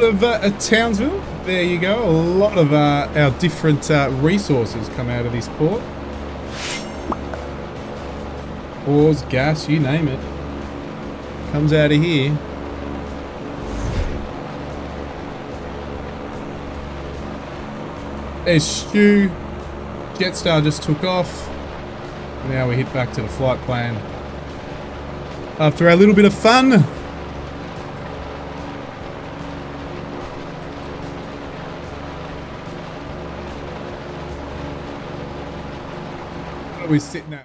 Port of uh, Townsville. There you go. A lot of uh, our different uh, resources come out of this port. Ores, gas, you name it. Comes out of here. There's Stu. Jetstar just took off. Now we hit back to the flight plan. After a little bit of fun. Are sitting at?